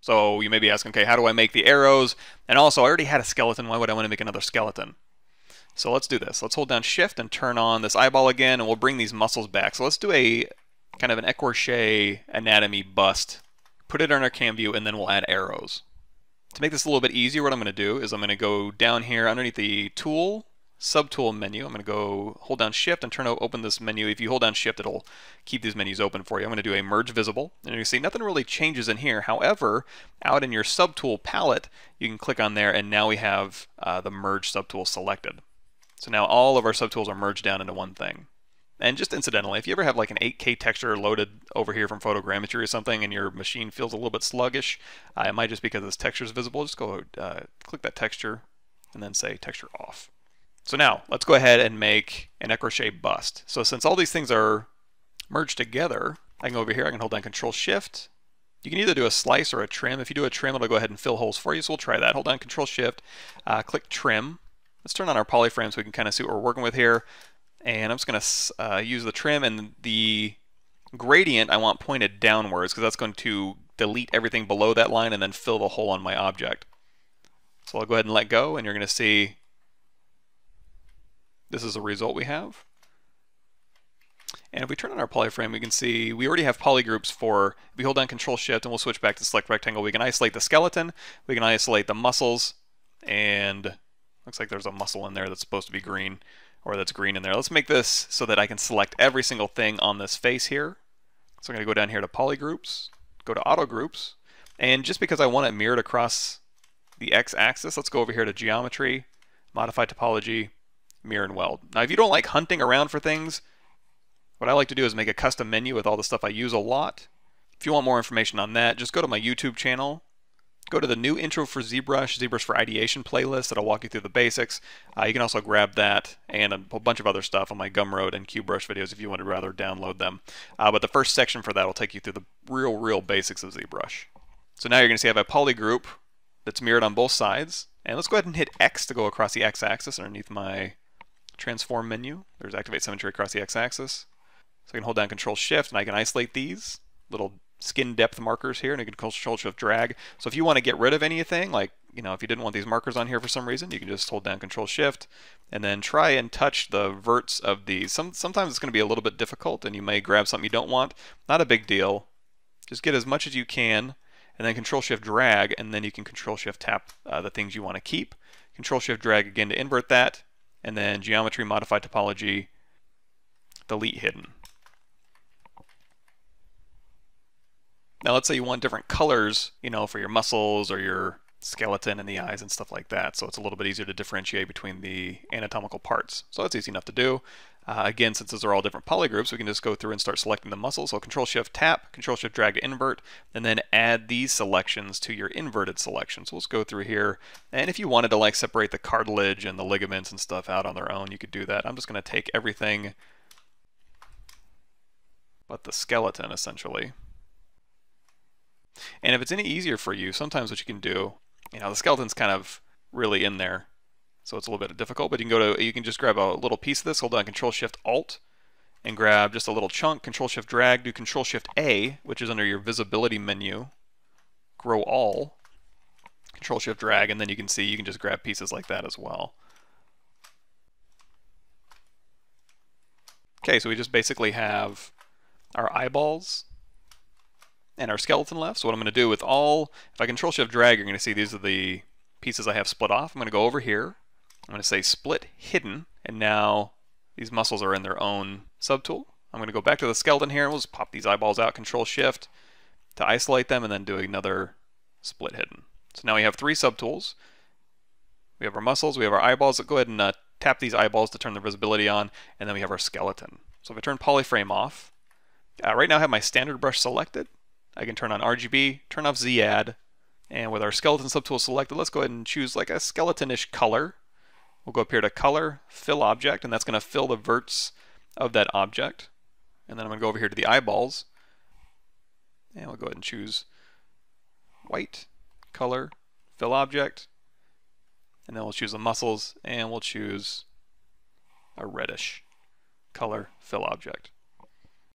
So you may be asking, okay, how do I make the arrows? And also, I already had a skeleton. Why would I want to make another skeleton? So let's do this. Let's hold down Shift and turn on this eyeball again, and we'll bring these muscles back. So let's do a kind of an Ecorche anatomy bust. Put it on our cam view, and then we'll add arrows. To make this a little bit easier, what I'm going to do is I'm going to go down here underneath the Tool, Subtool menu. I'm going to go hold down Shift and turn open this menu. If you hold down Shift, it'll keep these menus open for you. I'm going to do a Merge Visible, and you see nothing really changes in here. However, out in your Subtool palette, you can click on there, and now we have uh, the Merge Subtool selected. So now all of our subtools are merged down into one thing. And just incidentally, if you ever have like an 8K texture loaded over here from photogrammetry or something and your machine feels a little bit sluggish, uh, it might just be because this texture is visible. Just go uh, click that texture and then say texture off. So now let's go ahead and make an Ecorche bust. So since all these things are merged together, I can go over here, I can hold down Control Shift. You can either do a slice or a trim. If you do a trim, it'll go ahead and fill holes for you, so we'll try that. Hold down Control Shift, uh, click Trim, Let's turn on our polyframe so we can kind of see what we're working with here. And I'm just going to uh, use the trim and the gradient I want pointed downwards because that's going to delete everything below that line and then fill the hole on my object. So I'll go ahead and let go and you're going to see this is the result we have. And if we turn on our polyframe, we can see we already have polygroups for, if we hold down Control Shift and we'll switch back to select rectangle, we can isolate the skeleton, we can isolate the muscles, and Looks like there's a muscle in there that's supposed to be green, or that's green in there. Let's make this so that I can select every single thing on this face here. So I'm going to go down here to polygroups, go to auto groups, and just because I want it mirrored across the x-axis, let's go over here to geometry, modify topology, mirror and weld. Now if you don't like hunting around for things, what I like to do is make a custom menu with all the stuff I use a lot. If you want more information on that, just go to my YouTube channel Go to the new intro for ZBrush, ZBrush for Ideation playlist that'll walk you through the basics. Uh, you can also grab that and a whole bunch of other stuff on my Gumroad and Cubebrush videos if you would rather download them. Uh, but the first section for that will take you through the real, real basics of ZBrush. So now you're going to see I have a poly group that's mirrored on both sides. And let's go ahead and hit X to go across the X-axis underneath my transform menu. There's activate symmetry across the X-axis. So I can hold down Control Shift and I can isolate these little skin depth markers here and I can control shift drag. So if you want to get rid of anything, like, you know, if you didn't want these markers on here for some reason, you can just hold down control shift and then try and touch the verts of these. Some, sometimes it's going to be a little bit difficult and you may grab something you don't want. Not a big deal. Just get as much as you can and then control shift drag and then you can control shift tap uh, the things you want to keep. Control shift drag again to invert that and then geometry modify topology delete hidden. Now let's say you want different colors, you know, for your muscles or your skeleton and the eyes and stuff like that. So it's a little bit easier to differentiate between the anatomical parts. So that's easy enough to do. Uh, again, since those are all different polygroups, we can just go through and start selecting the muscles. So Control Shift tap, Control Shift drag to invert, and then add these selections to your inverted selection. So let's go through here. And if you wanted to like separate the cartilage and the ligaments and stuff out on their own, you could do that. I'm just going to take everything but the skeleton essentially. And if it's any easier for you, sometimes what you can do, you know, the skeleton's kind of really in there, so it's a little bit difficult, but you can go to, you can just grab a little piece of this, hold down Control Shift Alt, and grab just a little chunk, Control Shift drag, do Control Shift A, which is under your visibility menu, grow all, Control Shift drag, and then you can see you can just grab pieces like that as well. Okay, so we just basically have our eyeballs and our skeleton left. So what I'm going to do with all, if I control shift drag, you're going to see these are the pieces I have split off. I'm going to go over here. I'm going to say split hidden, and now these muscles are in their own subtool. I'm going to go back to the skeleton here, and we'll just pop these eyeballs out, control shift to isolate them, and then do another split hidden. So now we have three subtools. We have our muscles, we have our eyeballs. Go ahead and uh, tap these eyeballs to turn the visibility on, and then we have our skeleton. So if I turn polyframe off, uh, right now I have my standard brush selected. I can turn on RGB, turn off Z-add, and with our skeleton subtool selected, let's go ahead and choose like a skeletonish color. We'll go up here to color, fill object, and that's going to fill the verts of that object. And then I'm going to go over here to the eyeballs, and we'll go ahead and choose white, color, fill object, and then we'll choose the muscles, and we'll choose a reddish color, fill object.